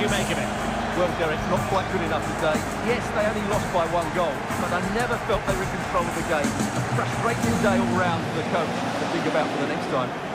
do you make of it? Well, Derek, not quite good enough today. Yes, they only lost by one goal, but I never felt they were in control of the game. A Frustrating day all round for the coach to think about for the next time.